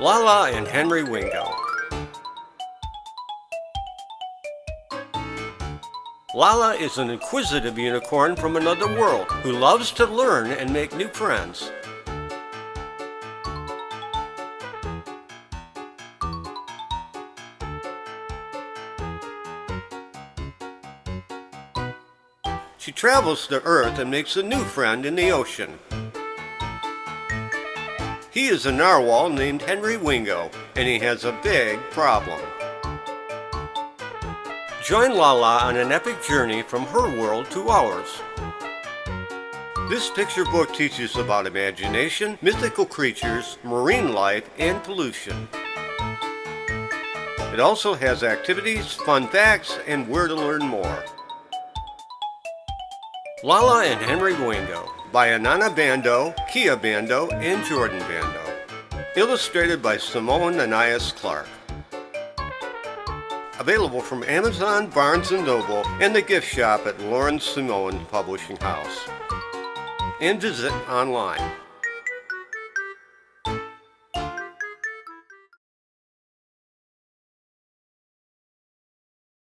Lala and Henry Wingo. Lala is an inquisitive unicorn from another world who loves to learn and make new friends. She travels to Earth and makes a new friend in the ocean. He is a narwhal named Henry Wingo, and he has a big problem. Join Lala on an epic journey from her world to ours. This picture book teaches about imagination, mythical creatures, marine life, and pollution. It also has activities, fun facts, and where to learn more. Lala and Henry Wingo by Ayana Bando, Kiya Bando, and Jordan Bando. Illustrated by Simone Ananias Clark. Available from Amazon, Barnes & Noble, and the gift shop at Lauren Simone Publishing House. And visit online.